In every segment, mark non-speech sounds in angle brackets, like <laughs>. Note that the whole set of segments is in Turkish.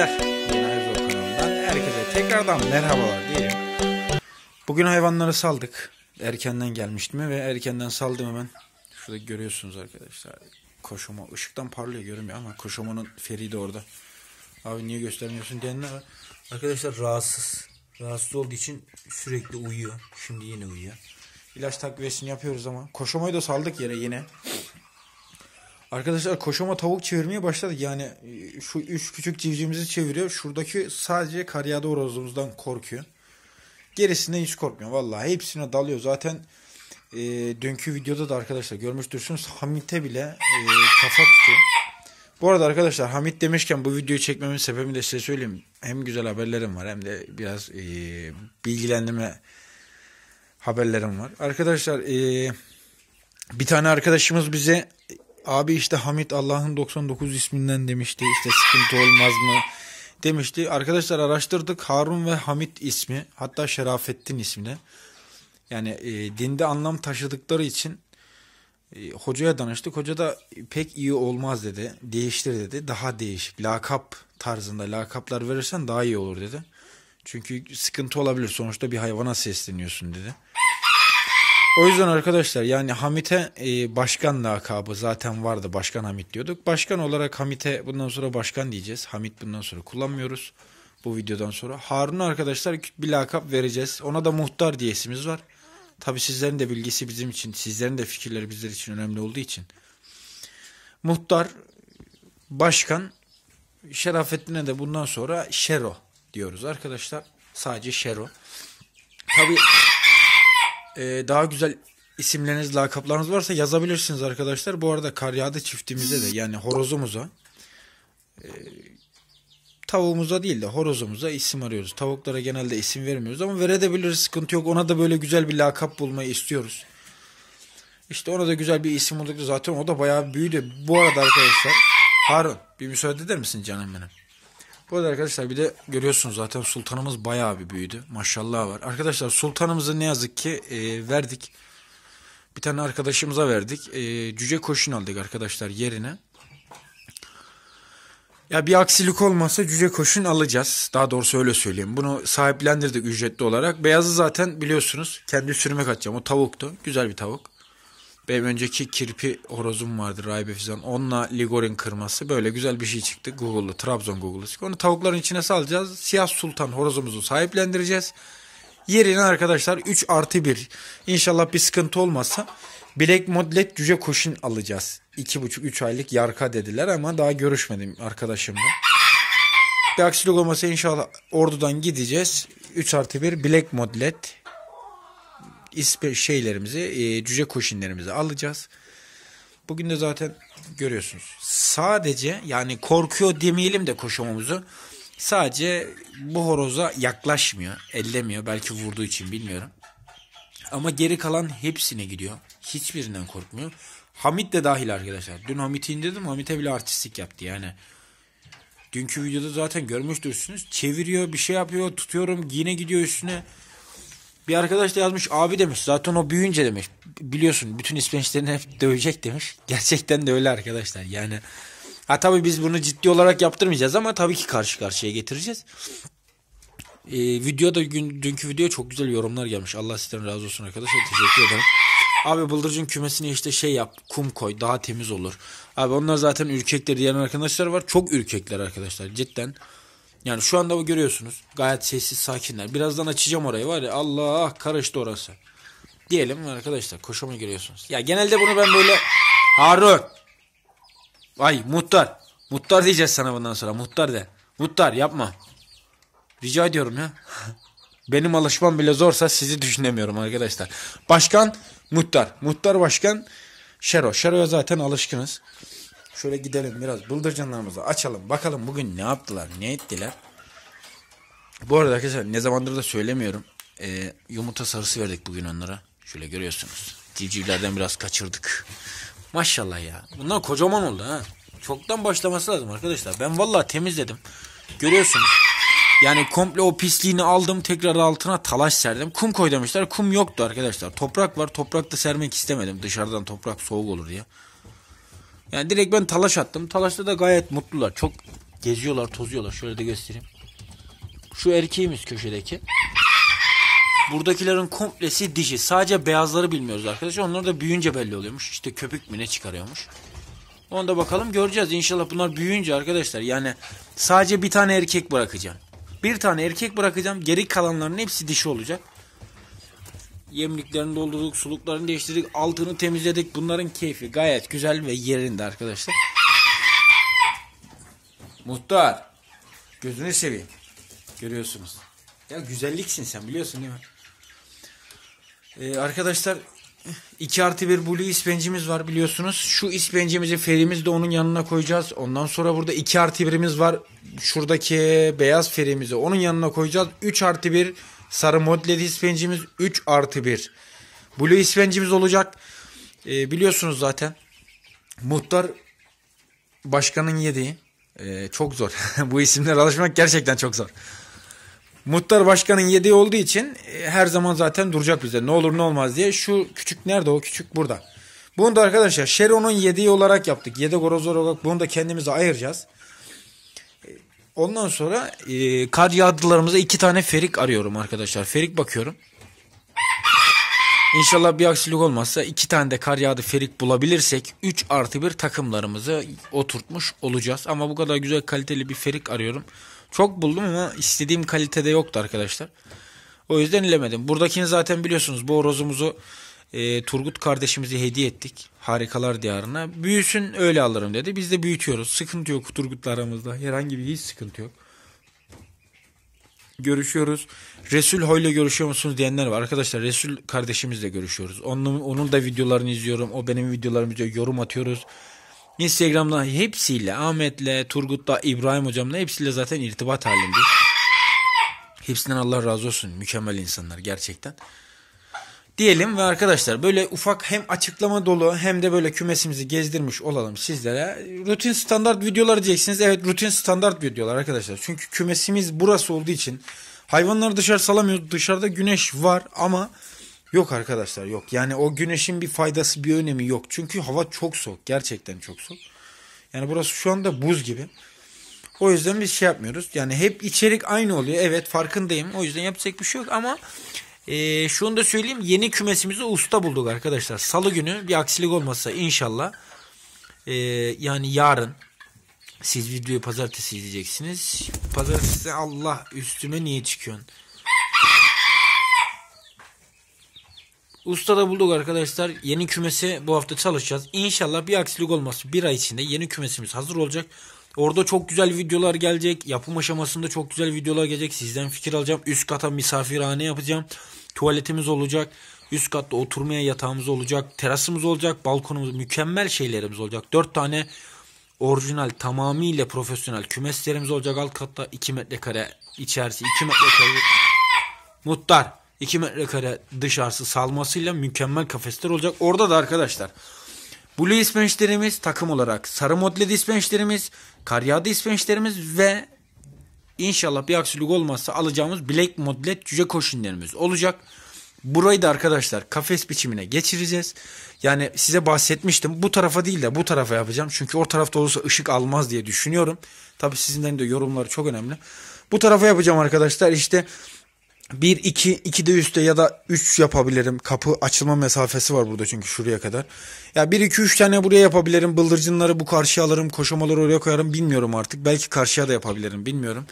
arkadaşlar. Hayzo kanalından herkese tekrardan merhabalar diyelim. Bugün hayvanları saldık. Erkenden gelmiştim ve erkenden saldım hemen. Şurada görüyorsunuz arkadaşlar. Koşoma ışıktan parlıyor görünmüyor ama koşomanın feri de orada. Abi niye göstermiyorsun diyenler var. Arkadaşlar rahatsız. Rahatsız olduğu için sürekli uyuyor. Şimdi yine uyuyor. İlaç takviyesini yapıyoruz ama. Koşomayı da saldık yere yine. Arkadaşlar koşuma tavuk çevirmeye başladık. Yani e, şu üç küçük civcivimizi çeviriyor. Şuradaki sadece karyada horozumuzdan korkuyor. Gerisinden hiç korkmuyor. Vallahi hepsine dalıyor. Zaten e, dünkü videoda da arkadaşlar görmüştürsünüz. Hamit'e bile e, kafa tutuyor. Bu arada arkadaşlar Hamit demişken bu videoyu çekmemin sebebini de size söyleyeyim. Hem güzel haberlerim var hem de biraz e, bilgilendirme haberlerim var. Arkadaşlar e, bir tane arkadaşımız bize abi işte Hamit Allah'ın 99 isminden demişti. İşte sıkıntı olmaz mı demişti. Arkadaşlar araştırdık. Harun ve Hamit ismi hatta Şerafettin ismi Yani e, dinde anlam taşıdıkları için e, hocaya danıştık. Hoca da pek iyi olmaz dedi. Değiştir dedi. Daha değişik. Lakap tarzında lakaplar verirsen daha iyi olur dedi. Çünkü sıkıntı olabilir. Sonuçta bir hayvana sesleniyorsun dedi. O yüzden arkadaşlar yani Hamit'e e, başkan lakabı zaten vardı. Başkan Hamit diyorduk. Başkan olarak Hamit'e bundan sonra başkan diyeceğiz. Hamit bundan sonra kullanmıyoruz. Bu videodan sonra. Harun'a arkadaşlar bir lakap vereceğiz. Ona da muhtar diye isimiz var. Tabi sizlerin de bilgisi bizim için, sizlerin de fikirleri bizler için önemli olduğu için. Muhtar, başkan, Şerafettin'e de bundan sonra Şero diyoruz arkadaşlar. Sadece Şero. Tabi e, daha güzel isimleriniz, lakaplarınız varsa yazabilirsiniz arkadaşlar. Bu arada Karyadı çiftimize de yani horozumuza e, tavuğumuza değil de horozumuza isim arıyoruz. Tavuklara genelde isim vermiyoruz ama verebiliriz sıkıntı yok. Ona da böyle güzel bir lakap bulmayı istiyoruz. İşte ona da güzel bir isim bulduk zaten o da bayağı büyüdü. Bu arada arkadaşlar Harun bir müsaade eder misin canım benim? Bu arada arkadaşlar bir de görüyorsunuz zaten sultanımız bayağı bir büyüdü. Maşallah var. Arkadaşlar sultanımızı ne yazık ki e, verdik. Bir tane arkadaşımıza verdik. E, cüce koşun aldık arkadaşlar yerine. Ya bir aksilik olmasa cüce koşun alacağız. Daha doğrusu öyle söyleyeyim. Bunu sahiplendirdik ücretli olarak. Beyazı zaten biliyorsunuz. Kendi sürüme katacağım. O tavuktu. Güzel bir tavuk. Benim önceki kirpi horozum vardı Raybe Fizan. Onunla Ligorin kırması. Böyle güzel bir şey çıktı. Google'lı. Trabzon Google'lı. Onu tavukların içine salacağız. Siyah Sultan horozumuzu sahiplendireceğiz. Yerine arkadaşlar 3 artı 1. İnşallah bir sıkıntı olmazsa Black Modlet cüce koşun alacağız. 2,5-3 aylık yarka dediler ama daha görüşmedim arkadaşımla. Bir aksilik olmasa inşallah ordudan gideceğiz. 3 artı 1 Black Modlet ispe şeylerimizi, e, cüce koşinlerimizi alacağız. Bugün de zaten görüyorsunuz. Sadece yani korkuyor demeyelim de koşamamızı. Sadece bu horoza yaklaşmıyor, ellemiyor. Belki vurduğu için bilmiyorum. Ama geri kalan hepsine gidiyor. Hiçbirinden korkmuyor. Hamit de dahil arkadaşlar. Dün Hamit'i indirdim. Hamit'e bile artistik yaptı yani. Dünkü videoda zaten görmüştürsünüz. Çeviriyor bir şey yapıyor. Tutuyorum yine gidiyor üstüne. Bir arkadaş da yazmış abi demiş. Zaten o büyüyünce demiş. Biliyorsun bütün ispençlerini hep dövecek demiş. <laughs> Gerçekten de öyle arkadaşlar. Yani ha tabii biz bunu ciddi olarak yaptırmayacağız ama tabii ki karşı karşıya getireceğiz. Ee, videoda gün, dünkü video çok güzel yorumlar gelmiş. Allah sizden razı olsun arkadaşlar. Teşekkür ederim. Abi bıldırcın kümesine işte şey yap kum koy daha temiz olur. Abi onlar zaten ürkekler diyen arkadaşlar var. Çok ürkekler arkadaşlar cidden. Yani şu anda bu görüyorsunuz. Gayet sessiz sakinler. Birazdan açacağım orayı var ya Allah karıştı orası. Diyelim arkadaşlar koşuma giriyorsunuz. Ya genelde bunu ben böyle Harun. Ay muhtar. Muhtar diyeceğiz sana bundan sonra. Muhtar de. Muhtar yapma. Rica ediyorum ya. <laughs> Benim alışmam bile zorsa sizi düşünemiyorum arkadaşlar. Başkan muhtar. Muhtar başkan Şero. Şero'ya zaten alışkınız. Şöyle gidelim biraz bıldırcanlarımızı açalım. Bakalım bugün ne yaptılar, ne ettiler. Bu arada arkadaşlar ne zamandır da söylemiyorum. Ee, yumurta sarısı verdik bugün onlara. Şöyle görüyorsunuz. Civcivlerden biraz kaçırdık. Maşallah ya. Bunlar kocaman oldu ha. Çoktan başlaması lazım arkadaşlar. Ben vallahi temizledim. Görüyorsunuz. Yani komple o pisliğini aldım tekrar altına talaş serdim. Kum koy demişler. Kum yoktu arkadaşlar. Toprak var. Toprakta sermek istemedim. Dışarıdan toprak soğuk olur diye. Yani direkt ben talaş attım. Talaşta da gayet mutlular. Çok Geziyorlar, tozuyorlar. Şöyle de göstereyim. Şu erkeğimiz köşedeki. Buradakilerin komplesi dişi. Sadece beyazları bilmiyoruz arkadaşlar. Onlar da büyüyünce belli oluyormuş. İşte köpük mü ne çıkarıyormuş. Onu da bakalım göreceğiz. İnşallah bunlar büyüyünce arkadaşlar. Yani sadece bir tane erkek bırakacağım. Bir tane erkek bırakacağım. Geri kalanların hepsi dişi olacak. Yemliklerini doldurduk, suluklarını değiştirdik, altını temizledik. Bunların keyfi gayet güzel ve yerinde arkadaşlar. Muhtar. Gözünü seveyim. Görüyorsunuz. Ya güzelliksin sen biliyorsun değil mi? Ee, arkadaşlar 2 artı 1 blue ispencimiz var biliyorsunuz. Şu ispencimizi ferimizi de onun yanına koyacağız. Ondan sonra burada 2 artı 1'imiz var. Şuradaki beyaz ferimizi onun yanına koyacağız. 3 artı 1 sarı modled ispencimiz 3 artı 1. Blue ispencimiz olacak. Ee, biliyorsunuz zaten. Muhtar başkanın yediği. Ee, çok zor. <laughs> Bu isimlere alışmak gerçekten çok zor. Muhtar başkanın yediği olduğu için e, her zaman zaten duracak bize. Ne olur ne olmaz diye. Şu küçük nerede o? Küçük burada. Bunu da arkadaşlar Şeron'un yediği olarak yaptık. Yedek horoz olarak bunu da kendimize ayıracağız. Ondan sonra e, kar yağdılarımıza iki tane ferik arıyorum arkadaşlar. Ferik bakıyorum. İnşallah bir aksilik olmazsa iki tane de kar yağdı ferik bulabilirsek 3 artı bir takımlarımızı oturtmuş olacağız. Ama bu kadar güzel kaliteli bir ferik arıyorum. Çok buldum ama istediğim kalitede yoktu arkadaşlar. O yüzden ilemedim. Buradakini zaten biliyorsunuz bu horozumuzu e, Turgut kardeşimize hediye ettik. Harikalar diyarına. Büyüsün öyle alırım dedi. Biz de büyütüyoruz. Sıkıntı yok Turgut'la aramızda. Herhangi bir hiç sıkıntı yok. Görüşüyoruz. Resul Hoy'la görüşüyor musunuz diyenler var. Arkadaşlar Resul kardeşimizle görüşüyoruz. Onun, onun da videolarını izliyorum. O benim videolarımı izliyor. Yorum atıyoruz. Instagram'da hepsiyle Ahmet'le, Turgut'la, İbrahim hocamla hepsiyle zaten irtibat halindeyiz. Hepsinden Allah razı olsun. Mükemmel insanlar gerçekten. Diyelim ve arkadaşlar böyle ufak hem açıklama dolu hem de böyle kümesimizi gezdirmiş olalım sizlere. Rutin standart videolar diyeceksiniz. Evet rutin standart videolar arkadaşlar. Çünkü kümesimiz burası olduğu için hayvanları dışarı salamıyoruz. Dışarıda güneş var ama Yok arkadaşlar yok. Yani o güneşin bir faydası bir önemi yok. Çünkü hava çok soğuk. Gerçekten çok soğuk. Yani burası şu anda buz gibi. O yüzden biz şey yapmıyoruz. Yani hep içerik aynı oluyor. Evet farkındayım. O yüzden yapacak bir şey yok ama e, şunu da söyleyeyim. Yeni kümesimizi usta bulduk arkadaşlar. Salı günü bir aksilik olmazsa inşallah e, yani yarın siz videoyu pazartesi izleyeceksiniz. Pazartesi Allah üstüme niye çıkıyorsun? Usta da bulduk arkadaşlar. Yeni kümesi bu hafta çalışacağız. İnşallah bir aksilik olmaz. Bir ay içinde yeni kümesimiz hazır olacak. Orada çok güzel videolar gelecek. Yapım aşamasında çok güzel videolar gelecek. Sizden fikir alacağım. Üst kata misafirhane yapacağım. Tuvaletimiz olacak. Üst katta oturmaya yatağımız olacak. Terasımız olacak. Balkonumuz mükemmel şeylerimiz olacak. Dört tane orijinal tamamıyla profesyonel kümeslerimiz olacak. Alt katta 2 metrekare içerisi 2 metrekare muhtar 2 metrekare dışarısı salmasıyla mükemmel kafesler olacak. Orada da arkadaşlar Blue ispençlerimiz takım olarak sarı modled ispençlerimiz, karyada ispençlerimiz ve inşallah bir aksilik olmazsa alacağımız black modled cüce koşunlarımız olacak. Burayı da arkadaşlar kafes biçimine geçireceğiz. Yani size bahsetmiştim. Bu tarafa değil de bu tarafa yapacağım. Çünkü o tarafta olursa ışık almaz diye düşünüyorum. Tabi sizinden de yorumları çok önemli. Bu tarafa yapacağım arkadaşlar. İşte 1 2 2 de üstte ya da 3 yapabilirim. Kapı açılma mesafesi var burada çünkü şuraya kadar. Ya 1 2 3 tane buraya yapabilirim. Bıldırcınları bu karşıya alırım. Koşamaları oraya koyarım bilmiyorum artık. Belki karşıya da yapabilirim bilmiyorum.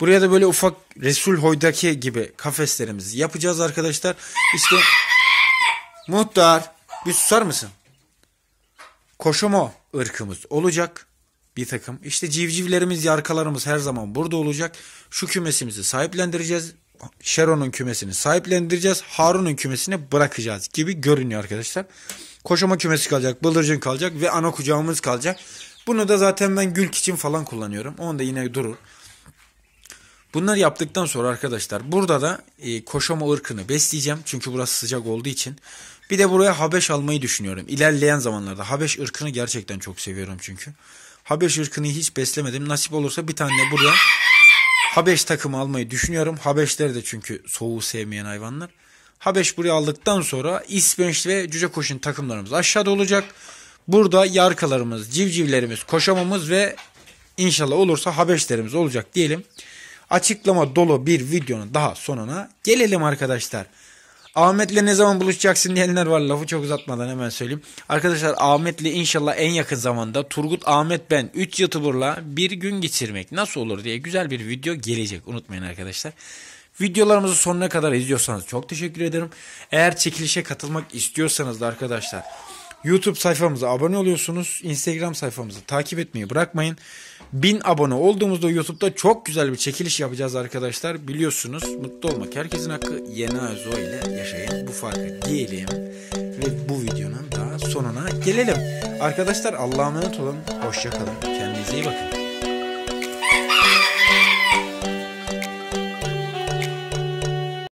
Buraya da böyle ufak Resul Hoy'daki gibi kafeslerimizi yapacağız arkadaşlar. İşte muhtar bir susar mısın? Koşomo ırkımız olacak bir takım. İşte civcivlerimiz, yarkalarımız her zaman burada olacak. Şu kümesimizi sahiplendireceğiz. Sharon'un kümesini sahiplendireceğiz. Harun'un kümesini bırakacağız gibi görünüyor arkadaşlar. Koşama kümesi kalacak, bıldırcın kalacak ve ana kucağımız kalacak. Bunu da zaten ben gülk için falan kullanıyorum. Onu da yine durur. Bunları yaptıktan sonra arkadaşlar burada da e, koşama ırkını besleyeceğim. Çünkü burası sıcak olduğu için. Bir de buraya Habeş almayı düşünüyorum. İlerleyen zamanlarda Habeş ırkını gerçekten çok seviyorum çünkü. Habeş ırkını hiç beslemedim. Nasip olursa bir tane buraya Habeş takımı almayı düşünüyorum. Habeşler de çünkü soğuğu sevmeyen hayvanlar. Habeş buraya aldıktan sonra İspenç ve Cüce Koşun takımlarımız aşağıda olacak. Burada yarkalarımız, civcivlerimiz, koşamamız ve İnşallah olursa haberlerimiz olacak diyelim. Açıklama dolu bir videonun daha sonuna gelelim arkadaşlar. Ahmet'le ne zaman buluşacaksın diyenler var. Lafı çok uzatmadan hemen söyleyeyim. Arkadaşlar Ahmet'le inşallah en yakın zamanda Turgut Ahmet ben 3 YouTuber'la bir gün geçirmek nasıl olur diye güzel bir video gelecek. Unutmayın arkadaşlar. Videolarımızı sonuna kadar izliyorsanız çok teşekkür ederim. Eğer çekilişe katılmak istiyorsanız da arkadaşlar YouTube sayfamıza abone oluyorsunuz. Instagram sayfamızı takip etmeyi bırakmayın. 1000 abone olduğumuzda YouTube'da çok güzel bir çekiliş yapacağız arkadaşlar. Biliyorsunuz mutlu olmak herkesin hakkı. Yeni Azo ile yaşayın bu farkı diyelim. Ve bu videonun daha sonuna gelelim. Arkadaşlar Allah'a emanet olun. Hoşçakalın. Kendinize iyi bakın.